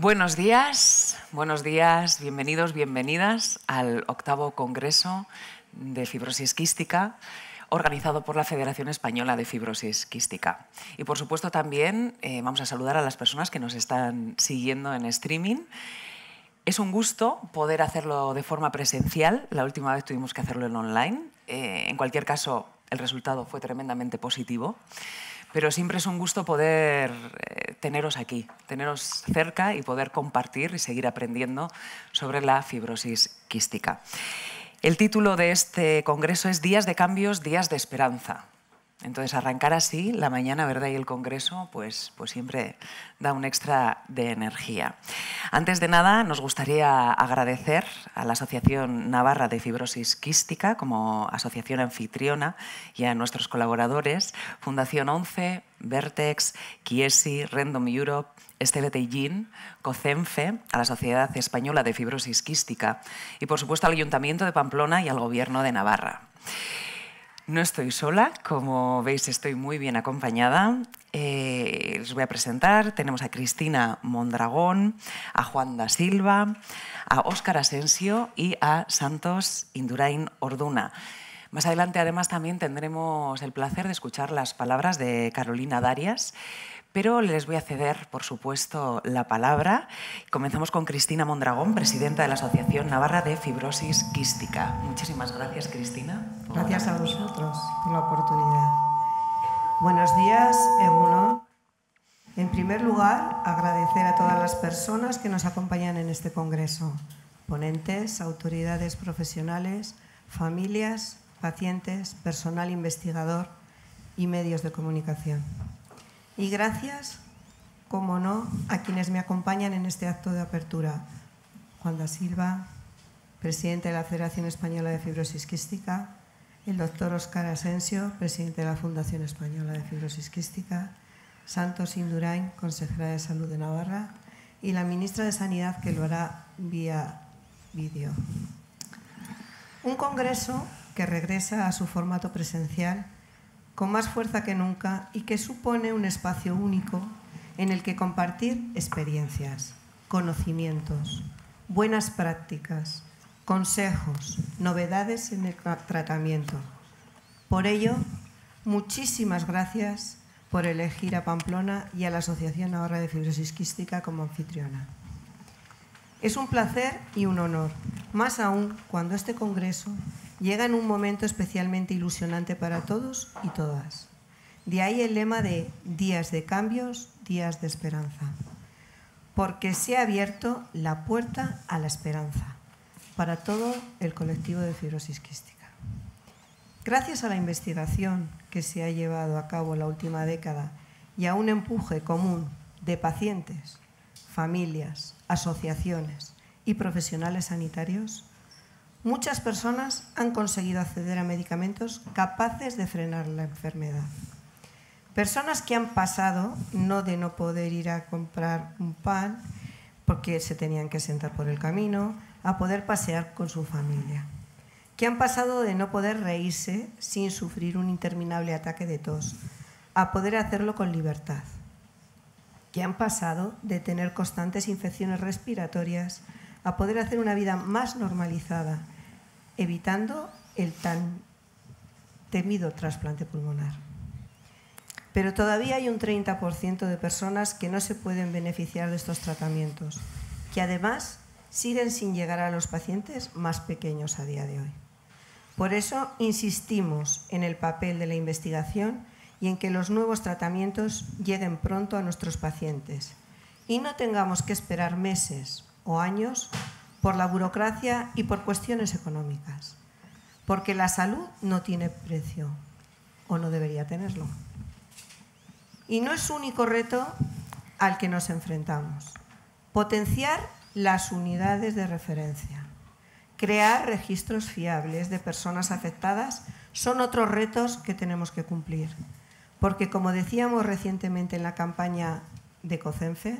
Buenos días, buenos días, bienvenidos, bienvenidas al octavo Congreso de Fibrosis Quística organizado por la Federación Española de Fibrosis Quística. Y por supuesto también eh, vamos a saludar a las personas que nos están siguiendo en streaming. Es un gusto poder hacerlo de forma presencial. La última vez tuvimos que hacerlo en online. Eh, en cualquier caso, el resultado fue tremendamente positivo. Pero siempre es un gusto poder eh, teneros aquí, teneros cerca y poder compartir y seguir aprendiendo sobre la fibrosis quística. El título de este congreso es Días de cambios, días de esperanza. Entonces, arrancar así la mañana, ¿verdad? Y el Congreso, pues, pues siempre da un extra de energía. Antes de nada, nos gustaría agradecer a la Asociación Navarra de Fibrosis Quística como asociación anfitriona y a nuestros colaboradores, Fundación 11, Vertex, Chiesi, Random Europe, Esteve Teillín, COCENFE, a la Sociedad Española de Fibrosis Quística y, por supuesto, al Ayuntamiento de Pamplona y al Gobierno de Navarra. No estoy sola, como veis estoy muy bien acompañada. Eh, voy a presentar, tenemos a Cristina Mondragón, a Juan da Silva, a Óscar Asensio y a Santos Indurain Orduna. Más adelante, además, también tendremos el placer de escuchar las palabras de Carolina Darias, pero les voy a ceder, por supuesto, la palabra. Comenzamos con Cristina Mondragón, presidenta de la Asociación Navarra de Fibrosis Quística. Muchísimas gracias, Cristina. Gracias a vosotros por la oportunidad. Buenos días, Eguno. En primer lugar, agradecer a todas las personas que nos acompañan en este congreso, ponentes, autoridades profesionales, familias, pacientes, personal investigador y medios de comunicación. Y gracias, como no, a quienes me acompañan en este acto de apertura. Juan da Silva, presidente de la Federación Española de Fibrosis Quística, el doctor Oscar Asensio, presidente de la Fundación Española de Fibrosis Quística, Santos Indurain, consejera de Salud de Navarra, y la ministra de Sanidad, que lo hará vía vídeo. Un congreso que regresa a su formato presencial con más fuerza que nunca y que supone un espacio único en el que compartir experiencias, conocimientos, buenas prácticas, consejos, novedades en el tratamiento. Por ello, muchísimas gracias por elegir a Pamplona y a la Asociación Ahorra de Fibrosis Quística como anfitriona. Es un placer y un honor, más aún cuando este congreso llega en un momento especialmente ilusionante para todos y todas. De ahí el lema de días de cambios, días de esperanza. Porque se ha abierto la puerta a la esperanza para todo el colectivo de fibrosis quística. Gracias a la investigación que se ha llevado a cabo en la última década y a un empuje común de pacientes, familias, asociaciones y profesionales sanitarios, muchas personas han conseguido acceder a medicamentos capaces de frenar la enfermedad. Personas que han pasado no de no poder ir a comprar un pan porque se tenían que sentar por el camino, a poder pasear con su familia. Que han pasado de no poder reírse sin sufrir un interminable ataque de tos, a poder hacerlo con libertad. Que han pasado de tener constantes infecciones respiratorias a poder hacer una vida más normalizada, evitando el tan temido trasplante pulmonar. Pero todavía hay un 30% de personas que no se pueden beneficiar de estos tratamientos, que además siguen sin llegar a los pacientes más pequeños a día de hoy. Por eso insistimos en el papel de la investigación y en que los nuevos tratamientos lleguen pronto a nuestros pacientes y no tengamos que esperar meses o años por la burocracia y por cuestiones económicas. Porque la salud no tiene precio o no debería tenerlo. Y no es único reto al que nos enfrentamos. Potenciar las unidades de referencia. Crear registros fiables de personas afectadas son otros retos que tenemos que cumplir. Porque como decíamos recientemente en la campaña de COCENFE,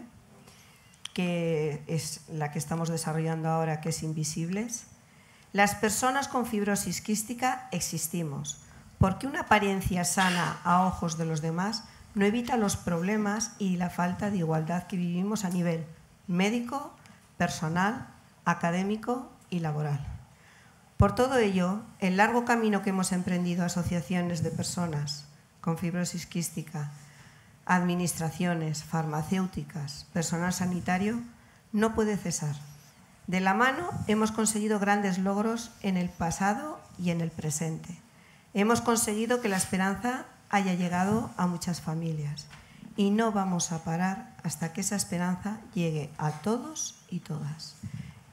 que es la que estamos desarrollando ahora, que es Invisibles, las personas con fibrosis quística existimos, porque una apariencia sana a ojos de los demás no evita los problemas y la falta de igualdad que vivimos a nivel médico, personal, académico y laboral. Por todo ello, el largo camino que hemos emprendido asociaciones de personas con fibrosis quística, administraciones, farmacéuticas, personal sanitario, no puede cesar. De la mano hemos conseguido grandes logros en el pasado y en el presente. Hemos conseguido que la esperanza haya llegado a muchas familias y no vamos a parar hasta que esa esperanza llegue a todos y todas.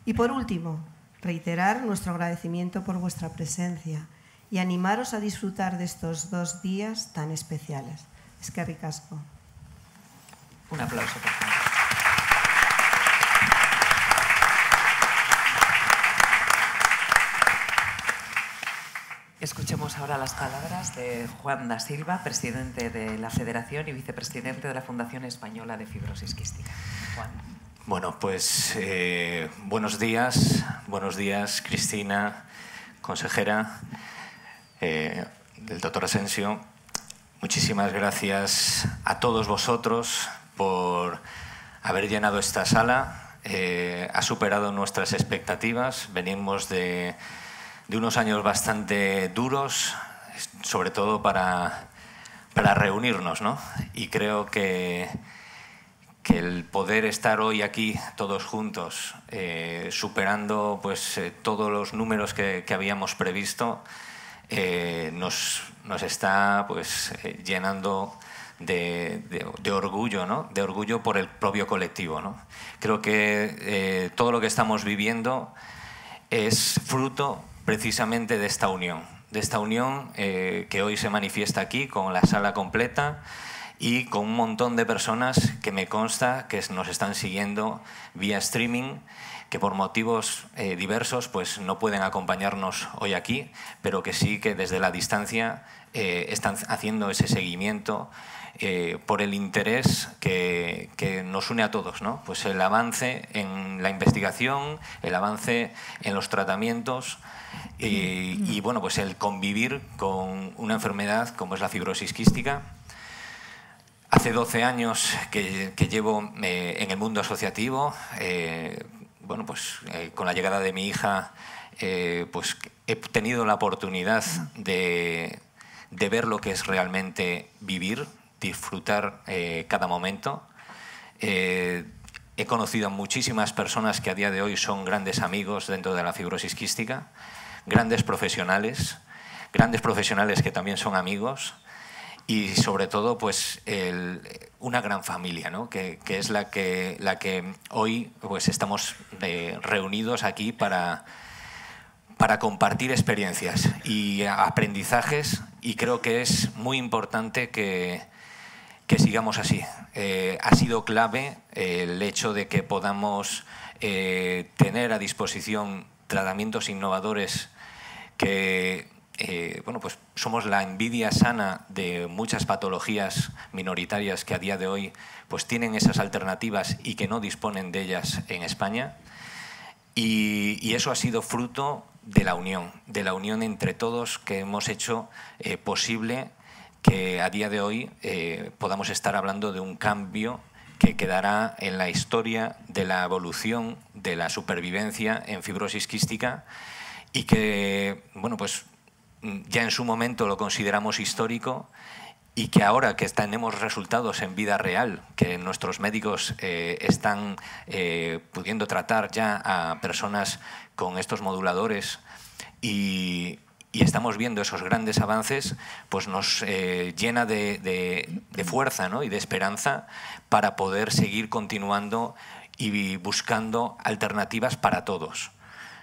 Y por último, reiterar nuestro agradecimiento por vuestra presencia y animaros a disfrutar de estos dos días tan especiales. Es que ricasco. Un aplauso, por favor. Escuchemos ahora las palabras de Juan da Silva, presidente de la Federación y vicepresidente de la Fundación Española de Fibrosis Quística. Juan. Bueno, pues eh, buenos días, buenos días Cristina, consejera eh, del doctor Asensio. Muchísimas gracias a todos vosotros por haber llenado esta sala. Eh, ha superado nuestras expectativas. Venimos de de unos años bastante duros, sobre todo para, para reunirnos, ¿no? Y creo que, que, el poder estar hoy aquí todos juntos, eh, superando pues, eh, todos los números que, que habíamos previsto, eh, nos, nos, está pues, llenando de, de, de, orgullo, ¿no? de orgullo por el propio colectivo. ¿no? Creo que todo lo que estamos viviendo es fruto precisamente de esta unión, de esta unión eh, que hoy se manifiesta aquí con la sala completa y con un montón de personas que me consta que nos están siguiendo vía streaming, que por motivos eh, diversos pues no pueden acompañarnos hoy aquí, pero que sí que desde la distancia eh, están haciendo ese seguimiento eh, por el interés que, que, nos une a todos, ¿no? Pues el avance en la investigación, el avance en los tratamientos, y, bueno, pues el convivir con una enfermedad como es la fibrosis quística. Hace 12 años que, llevo en el mundo asociativo, bueno, pues eh, con la llegada de mi hija, eh, pues he tenido la oportunidad de, de, ver lo que es realmente vivir, disfrutar eh, cada momento. he conocido a muchísimas personas que a día de hoy son grandes amigos dentro de la fibrosis quística grandes profesionales, grandes profesionales que también son amigos y sobre todo pues el, una gran familia, ¿no? que, que, es la que, la que hoy pues estamos eh, reunidos aquí para, para compartir experiencias y aprendizajes y creo que es muy importante que, que sigamos así. Eh, ha sido clave el hecho de que podamos eh, tener a disposición tratamientos innovadores que eh, bueno, pues somos la envidia sana de muchas patologías minoritarias que a día de hoy pues tienen esas alternativas y que no disponen de ellas en España. Y, eso ha sido fruto de la unión, de la unión entre todos que hemos hecho eh, posible que a día de hoy eh, podamos estar hablando de un cambio que quedará en la historia de la evolución de la supervivencia en fibrosis quística y que, bueno, pues ya en su momento lo consideramos histórico y que ahora que tenemos resultados en vida real, que nuestros médicos eh, están eh, pudiendo tratar ya a personas con estos moduladores y, estamos viendo esos grandes avances, pues nos eh, llena de, fuerza y de esperanza para poder seguir continuando y buscando alternativas para todos.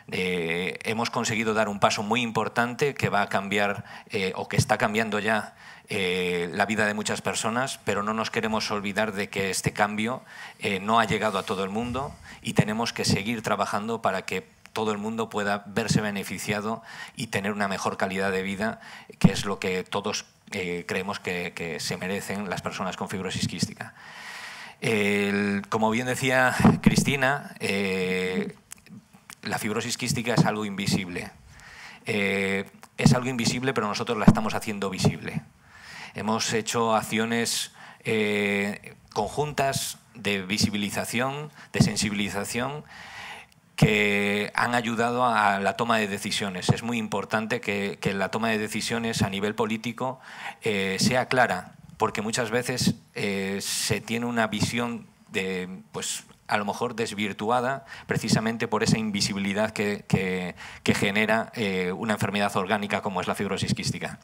Hemos conseguido dar un paso muy importante que va a cambiar eh, o que está cambiando ya eh, la vida de muchas personas, pero no nos queremos olvidar de que este cambio eh, no ha llegado a todo el mundo y tenemos que seguir trabajando para que todo el mundo pueda verse beneficiado y tener una mejor calidad de vida, que es lo que todos creemos que, se merecen las personas con fibrosis quística. Como bien decía Cristina, la fibrosis quística es algo invisible. Eh, es algo invisible, pero nosotros la estamos haciendo visible. Hemos hecho acciones eh, conjuntas de visibilización, de sensibilización que han ayudado a la toma de decisiones. Es muy importante que, la toma de decisiones a nivel político eh, sea clara, porque muchas veces se tiene una visión de, pues, a lo mejor desvirtuada precisamente por esa invisibilidad que, genera eh, una enfermedad orgánica como es la fibrosis quística.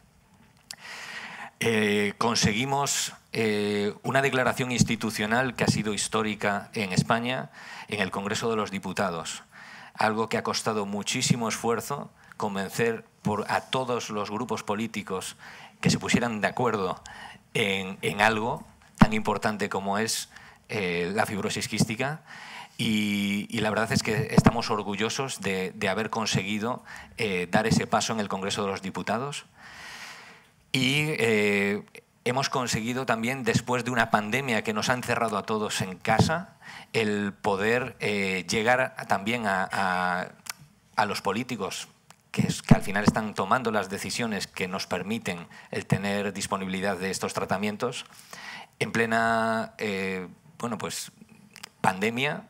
conseguimos una declaración institucional que ha sido histórica en España en el Congreso de los Diputados algo que ha costado muchísimo esfuerzo convencer a todos los grupos políticos que se pusieran de acuerdo en, algo tan importante como es eh, la fibrosis quística. Y, la verdad es que estamos orgullosos de, haber conseguido eh, dar ese paso en el Congreso de los Diputados. Y eh, hemos conseguido también, después de una pandemia que nos ha encerrado a todos en casa, el poder eh, llegar también a, los políticos que, que, al final están tomando las decisiones que nos permiten el tener disponibilidad de estos tratamientos en plena eh, bueno, pues, pandemia.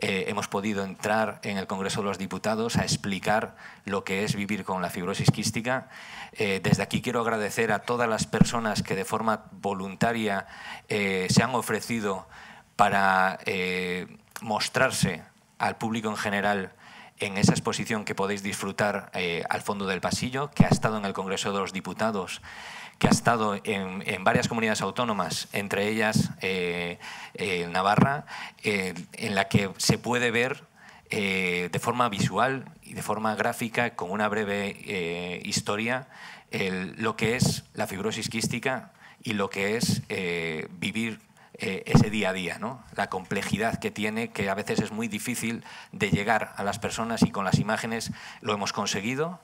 Eh, hemos podido entrar en el Congreso de los Diputados a explicar lo que es vivir con la fibrosis quística. desde aquí quiero agradecer a todas las personas que de forma voluntaria se han ofrecido para eh, mostrarse al público en general en esa exposición que podéis disfrutar eh, al fondo del pasillo, que ha estado en el Congreso de los Diputados, que ha estado en, varias comunidades autónomas, entre ellas eh, Navarra, en la que se puede ver de forma visual y de forma gráfica, con una breve historia, lo que es la fibrosis quística y lo que es vivir eh, ese día a día, la complejidad que tiene, que a veces es muy difícil de llegar a las personas y con las imágenes lo hemos conseguido.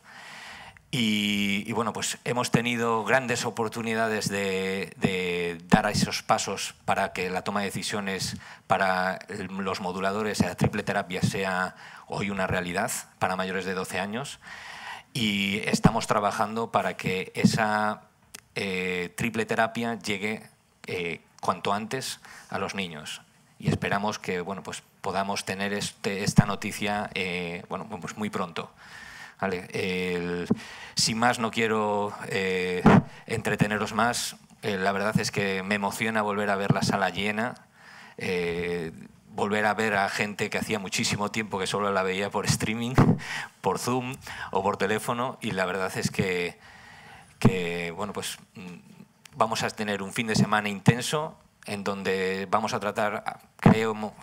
Y, bueno, pues hemos tenido grandes oportunidades de, dar esos pasos para que la toma de decisiones para los moduladores, la triple terapia, sea hoy una realidad para mayores de 12 años. Y estamos trabajando para que esa eh, triple terapia llegue eh, cuanto antes a los niños. Y esperamos que bueno, pues podamos tener este, esta noticia eh, bueno, pues muy pronto. Sin más, no quiero eh, entreteneros más. Eh, la verdad es que me emociona volver a ver la sala llena, volver a ver a gente que hacía muchísimo tiempo que solo la veía por streaming, por Zoom o por teléfono. Y la verdad es que, que bueno, pues mm, vamos a tener un fin de semana intenso en donde vamos a tratar,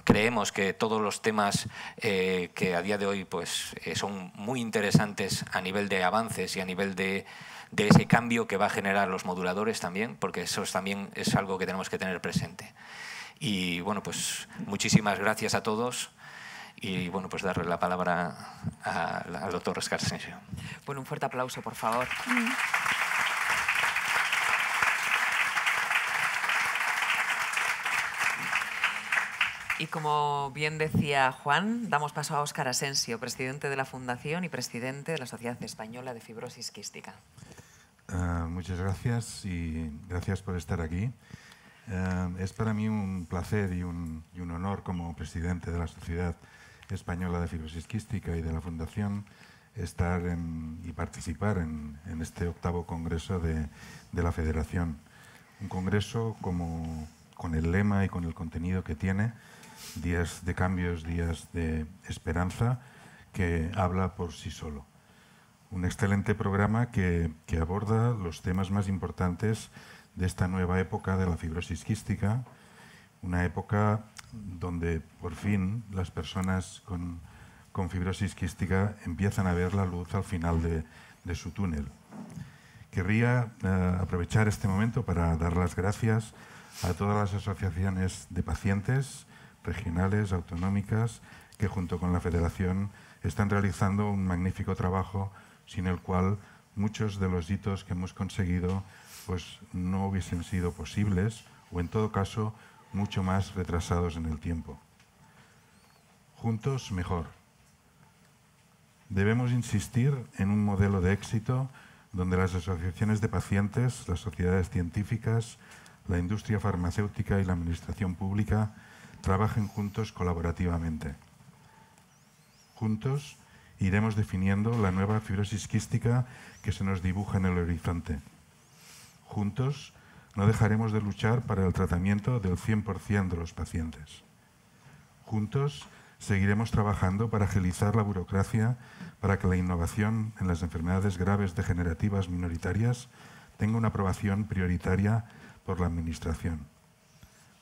creemos que todos los temas eh, que a día de hoy pues, eh, son muy interesantes a nivel de avances y a nivel de, de, ese cambio que va a generar los moduladores también, porque eso también es algo que tenemos que tener presente. Y bueno, pues muchísimas gracias a todos y bueno, pues darle la palabra al doctor Oscar Asensio. Bueno, un fuerte aplauso, por favor. Mm. Y como bien decía Juan, damos paso a Óscar Asensio, presidente de la Fundación y presidente de la Sociedad Española de Fibrosis Quística. Ah, muchas gracias y gracias por estar aquí. Ah, es para mí un placer y un, honor como presidente de la Sociedad Española de Fibrosis Quística y de la Fundación estar y participar en, este octavo congreso de, de, la Federación. Un congreso como, con el lema y con el contenido que tiene, días de cambios, días de esperanza, que habla por sí solo. Un excelente programa que, aborda los temas más importantes de esta nueva época de la fibrosis quística, una época donde por fin las personas con, fibrosis quística empiezan a ver la luz al final de, su túnel. Querría eh, aprovechar este momento para dar las gracias a todas las asociaciones de pacientes, regionales, autonómicas, que junto con la Federación están realizando un magnífico trabajo sin el cual muchos de los hitos que hemos conseguido pues, no hubiesen sido posibles o en todo caso mucho más retrasados en el tiempo. Juntos mejor. Debemos insistir en un modelo de éxito donde las asociaciones de pacientes, las sociedades científicas, la industria farmacéutica y la administración pública trabajen juntos colaborativamente. Juntos iremos definiendo la nueva fibrosis quística que se nos dibuja en el horizonte. Juntos no dejaremos de luchar para el tratamiento del 100% de los pacientes. Juntos seguiremos trabajando para agilizar la burocracia para que la innovación en las enfermedades graves degenerativas minoritarias tenga una aprobación prioritaria por la Administración.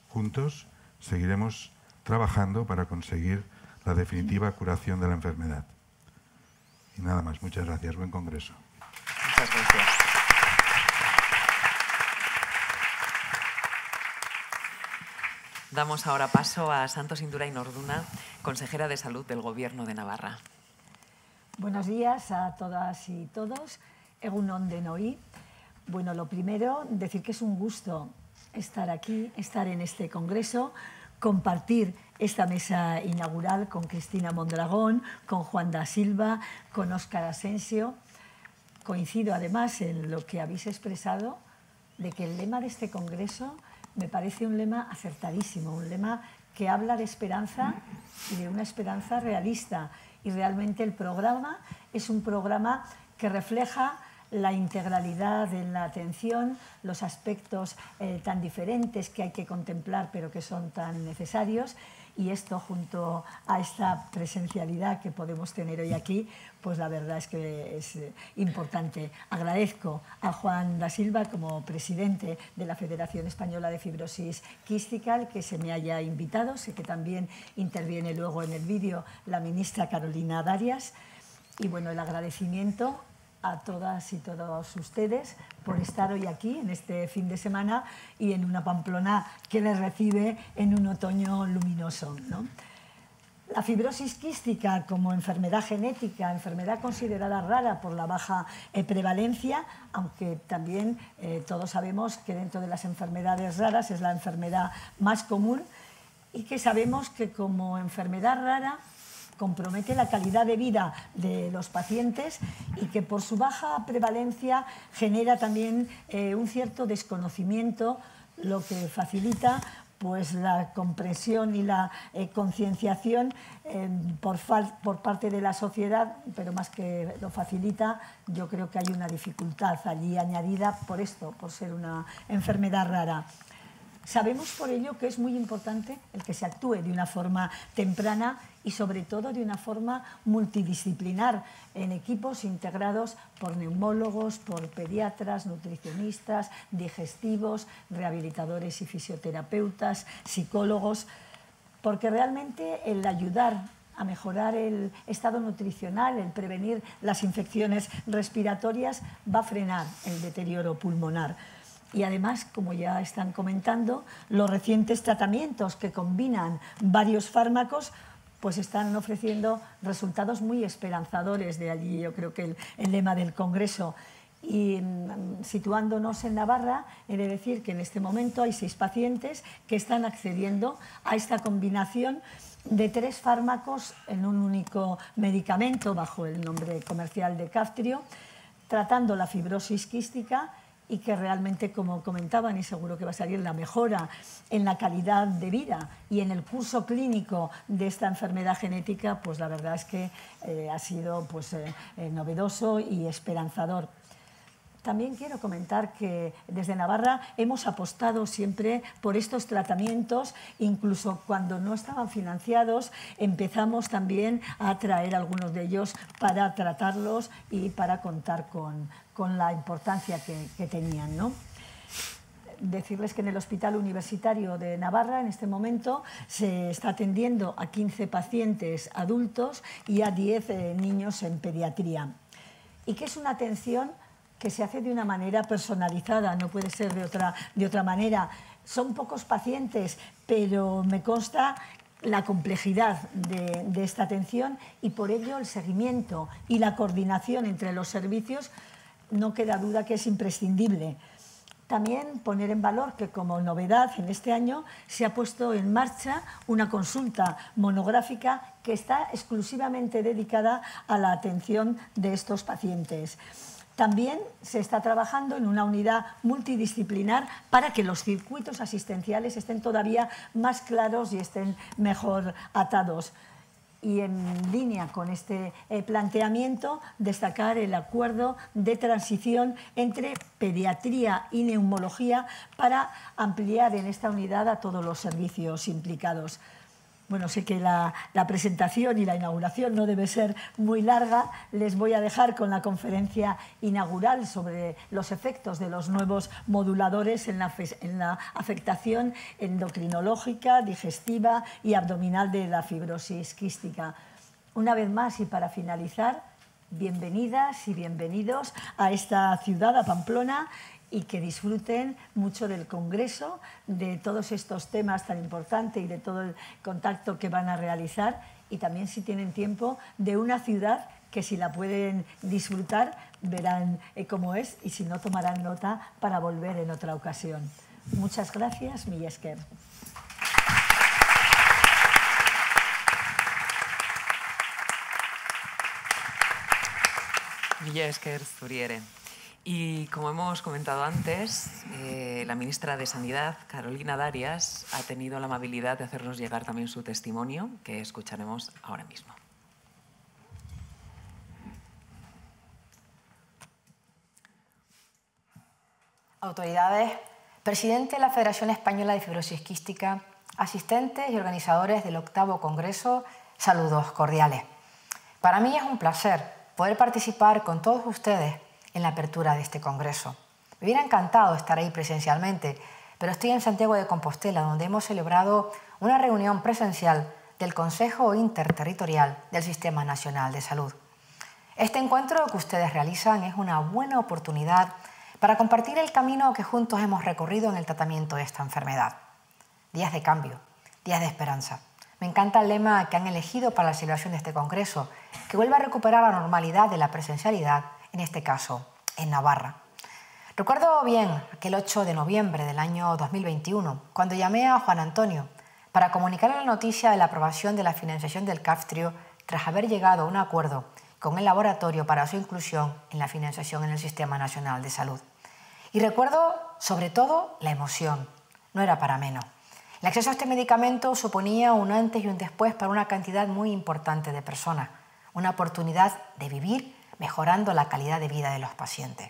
Juntos seguiremos trabajando para conseguir la definitiva curación de la enfermedad. Y nada más, muchas gracias. Buen congreso. Muchas gracias. Damos ahora paso a Santos Indurain Orduna, consejera de Salud del Gobierno de Navarra. Buenos días a todas y todos. Egunon de Noí. Bueno, lo primero, decir que es un gusto estar aquí, estar en este congreso, compartir esta mesa inaugural con Cristina Mondragón, con Juan da Silva, con Óscar Asensio. Coincido además en lo que habéis expresado de que el lema de este congreso me parece un lema acertadísimo, un lema que habla de esperanza y de una esperanza realista. Y realmente el programa es un programa que refleja la integralidad en la atención, los aspectos eh, tan diferentes que hay que contemplar pero que son tan necesarios y esto junto a esta presencialidad que podemos tener hoy aquí, pues la verdad es que es eh, importante. Agradezco a Juan da Silva como presidente de la Federación Española de Fibrosis Quística que se me haya invitado. Sé que también interviene luego en el vídeo la ministra Carolina Darias. Y bueno, el agradecimiento a todas y todos ustedes por estar hoy aquí en este fin de semana y en una Pamplona que les recibe en un otoño luminoso. La fibrosis quística como enfermedad genética, enfermedad considerada rara por la baja eh, prevalencia, aunque también eh, todos sabemos que dentro de las enfermedades raras es la enfermedad más común y que sabemos que como enfermedad rara compromete la calidad de vida de los pacientes y que por su baja prevalencia genera también eh, un cierto desconocimiento, lo que facilita pues la comprensión y la eh, concienciación eh, por, por, parte de la sociedad, pero más que lo facilita, yo creo que hay una dificultad allí añadida por esto, por ser una enfermedad rara. Sabemos por ello que es muy importante el que se actúe de una forma temprana y sobre todo de una forma multidisciplinar en equipos integrados por neumólogos, por pediatras, nutricionistas, digestivos, rehabilitadores y fisioterapeutas, psicólogos, porque realmente el ayudar a mejorar el estado nutricional, el prevenir las infecciones respiratorias, va a frenar el deterioro pulmonar. Y además, como ya están comentando, los recientes tratamientos que combinan varios fármacos pues están ofreciendo resultados muy esperanzadores. De allí yo creo que el, lema del Congreso. Y mm, situándonos en Navarra, he de decir que en este momento hay seis pacientes que están accediendo a esta combinación de tres fármacos en un único medicamento bajo el nombre comercial de Caftrio, tratando la fibrosis quística y que realmente, como comentaban, y seguro que va a salir la mejora en la calidad de vida y en el curso clínico de esta enfermedad genética, pues la verdad es que eh, ha sido pues, eh, eh, novedoso y esperanzador. También quiero comentar que desde Navarra hemos apostado siempre por estos tratamientos, incluso cuando no estaban financiados, empezamos también a traer algunos de ellos para tratarlos y para contar con, con la importancia que, tenían. ¿no? decirles que en el Hospital Universitario de Navarra en este momento se está atendiendo a 15 pacientes adultos y a 10 eh, niños en pediatría. Y que es una atención que se hace de una manera personalizada, no puede ser de otra, de otra manera. Son pocos pacientes, pero me consta la complejidad de, de esta atención y por ello el seguimiento y la coordinación entre los servicios no queda duda que es imprescindible. También poner en valor que como novedad en este año se ha puesto en marcha una consulta monográfica que está exclusivamente dedicada a la atención de estos pacientes. También se está trabajando en una unidad multidisciplinar para que los circuitos asistenciales estén todavía más claros y estén mejor atados y en línea con este eh, planteamiento, destacar el acuerdo de transición entre pediatría y neumología para ampliar en esta unidad a todos los servicios implicados. Bueno, sé que la, presentación y la inauguración no debe ser muy larga. Les voy a dejar con la conferencia inaugural sobre los efectos de los nuevos moduladores en la, en la afectación endocrinológica, digestiva y abdominal de la fibrosis quística. Una vez más y para finalizar, bienvenidas y bienvenidos a esta ciudad, a Pamplona, y que disfruten mucho del Congreso, de todos estos temas tan importantes y de todo el contacto que van a realizar y también si tienen tiempo de una ciudad que si la pueden disfrutar verán eh, cómo es y si no tomarán nota para volver en otra ocasión. Muchas gracias, Millesker. Millesker Zuriere. Y como hemos comentado antes, eh, la ministra de Sanidad, Carolina Darias, ha tenido la amabilidad de hacernos llegar también su testimonio, que escucharemos ahora mismo. Autoridades, presidente de la Federación Española de Fibrosis Quística, asistentes y organizadores del octavo Congreso, saludos cordiales. Para mí es un placer poder participar con todos ustedes en la apertura de este Congreso. Me hubiera encantado estar ahí presencialmente, pero estoy en Santiago de Compostela, donde hemos celebrado una reunión presencial del Consejo Interterritorial del Sistema Nacional de Salud. Este encuentro que ustedes realizan es una buena oportunidad para compartir el camino que juntos hemos recorrido en el tratamiento de esta enfermedad. Días de cambio, días de esperanza. Me encanta el lema que han elegido para la celebración de este Congreso, que vuelva a recuperar la normalidad de la presencialidad en este caso en Navarra. Recuerdo bien aquel 8 de noviembre del año 2021, cuando llamé a Juan Antonio para comunicarle la noticia de la aprobación de la financiación del CAFTRIO tras haber llegado a un acuerdo con el laboratorio para su inclusión en la financiación en el Sistema Nacional de Salud. Y recuerdo sobre todo la emoción, no era para menos. El acceso a este medicamento suponía un antes y un después para una cantidad muy importante de personas, una oportunidad de vivir mejorando la calidad de vida de los pacientes.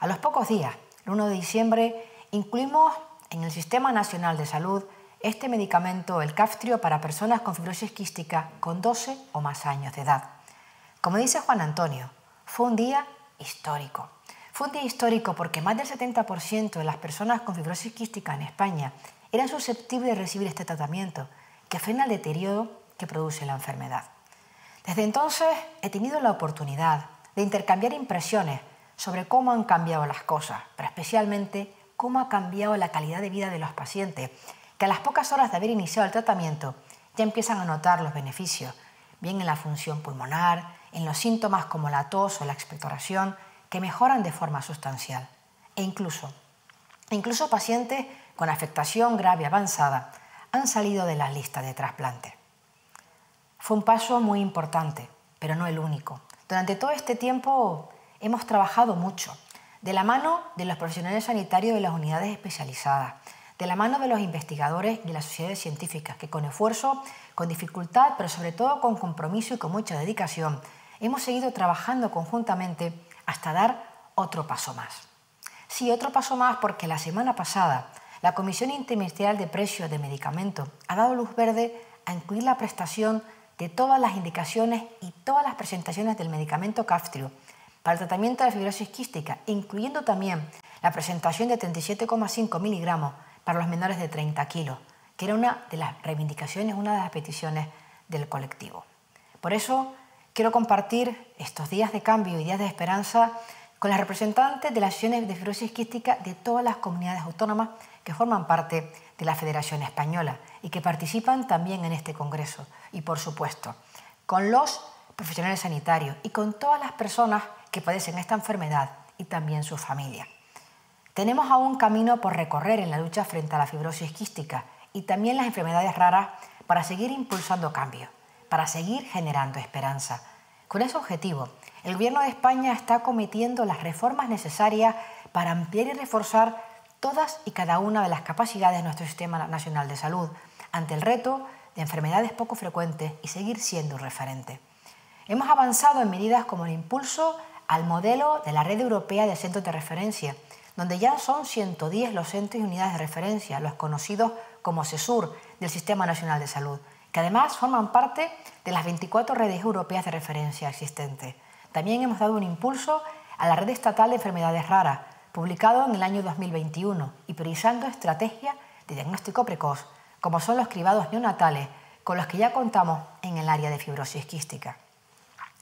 A los pocos días, el 1 de diciembre, incluimos en el Sistema Nacional de Salud este medicamento, el Caftrio, para personas con fibrosis quística con 12 o más años de edad. Como dice Juan Antonio, fue un día histórico. Fue un día histórico porque más del 70% de las personas con fibrosis quística en España eran susceptibles de recibir este tratamiento, que frena el deterioro que produce la enfermedad. Desde entonces he tenido la oportunidad de intercambiar impresiones sobre cómo han cambiado las cosas, pero especialmente cómo ha cambiado la calidad de vida de los pacientes, que a las pocas horas de haber iniciado el tratamiento ya empiezan a notar los beneficios, bien en la función pulmonar, en los síntomas como la tos o la expectoración, que mejoran de forma sustancial. E incluso, incluso pacientes con afectación grave avanzada han salido de las listas de trasplante. Fue un paso muy importante, pero no el único. Durante todo este tiempo hemos trabajado mucho, de la mano de los profesionales sanitarios de las unidades especializadas, de la mano de los investigadores y las sociedades científicas, que con esfuerzo, con dificultad, pero sobre todo con compromiso y con mucha dedicación, hemos seguido trabajando conjuntamente hasta dar otro paso más. Sí, otro paso más porque la semana pasada la Comisión Interministerial de Precios de Medicamentos ha dado luz verde a incluir la prestación de todas las indicaciones y todas las presentaciones del medicamento Caftrio para el tratamiento de la fibrosis quística, incluyendo también la presentación de 37,5 miligramos para los menores de 30 kilos, que era una de las reivindicaciones, una de las peticiones del colectivo. Por eso quiero compartir estos días de cambio y días de esperanza con las representantes de las sesiones de fibrosis quística de todas las comunidades autónomas que forman parte de la Federación Española y que participan también en este Congreso. Y por supuesto, con los profesionales sanitarios y con todas las personas que padecen esta enfermedad y también sus familias. Tenemos aún camino por recorrer en la lucha frente a la fibrosis quística y también las enfermedades raras para seguir impulsando cambios, para seguir generando esperanza. Con ese objetivo, el Gobierno de España está cometiendo las reformas necesarias para ampliar y reforzar todas y cada una de las capacidades de nuestro Sistema Nacional de Salud ante el reto de enfermedades poco frecuentes y seguir siendo un referente. Hemos avanzado en medidas como el impulso al modelo de la Red Europea de Centros de Referencia, donde ya son 110 los centros y unidades de referencia, los conocidos como CESUR del Sistema Nacional de Salud, que además forman parte de las 24 redes europeas de referencia existentes. También hemos dado un impulso a la Red Estatal de Enfermedades Raras, publicado en el año 2021 y priorizando estrategias de diagnóstico precoz, como son los cribados neonatales, con los que ya contamos en el área de fibrosis quística.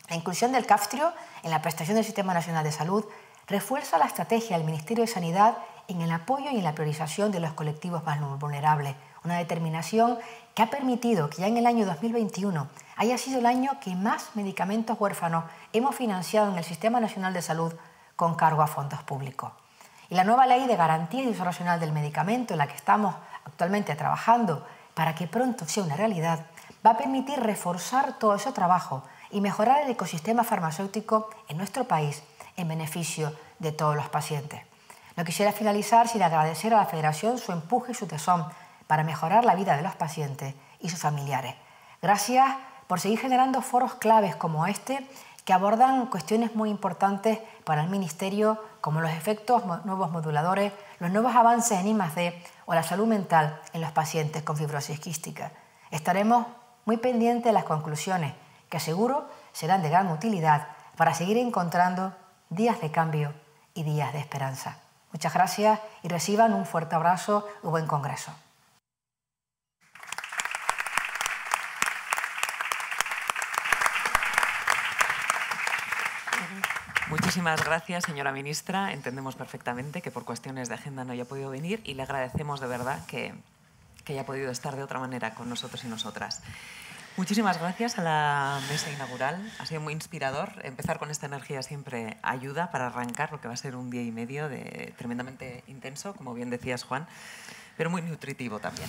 La inclusión del CAFTRIO en la prestación del Sistema Nacional de Salud refuerza la estrategia del Ministerio de Sanidad en el apoyo y en la priorización de los colectivos más vulnerables, una determinación que ha permitido que ya en el año 2021 haya sido el año que más medicamentos huérfanos hemos financiado en el Sistema Nacional de Salud con cargo a fondos públicos. Y la nueva ley de garantía racional del medicamento en la que estamos actualmente trabajando para que pronto sea una realidad, va a permitir reforzar todo ese trabajo y mejorar el ecosistema farmacéutico en nuestro país en beneficio de todos los pacientes. No quisiera finalizar sin agradecer a la Federación su empuje y su tesón para mejorar la vida de los pacientes y sus familiares. Gracias por seguir generando foros claves como este que abordan cuestiones muy importantes para el Ministerio, como los efectos nuevos moduladores, los nuevos avances en I+D o la salud mental en los pacientes con fibrosis quística. Estaremos muy pendientes de las conclusiones, que seguro serán de gran utilidad para seguir encontrando días de cambio y días de esperanza. Muchas gracias y reciban un fuerte abrazo y buen congreso. Muchísimas gracias, señora ministra. Entendemos perfectamente que por cuestiones de agenda no haya podido venir y le agradecemos de verdad que, que haya podido estar de otra manera con nosotros y nosotras. Muchísimas gracias a la mesa inaugural. Ha sido muy inspirador. Empezar con esta energía siempre ayuda para arrancar lo que va a ser un día y medio de tremendamente intenso, como bien decías, Juan, pero muy nutritivo también.